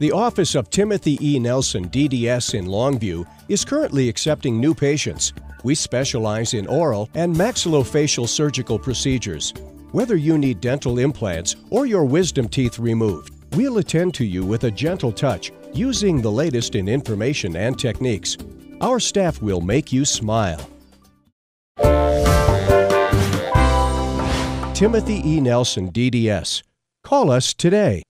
The office of Timothy E. Nelson, DDS in Longview, is currently accepting new patients. We specialize in oral and maxillofacial surgical procedures. Whether you need dental implants or your wisdom teeth removed, we'll attend to you with a gentle touch using the latest in information and techniques. Our staff will make you smile. Timothy E. Nelson, DDS. Call us today.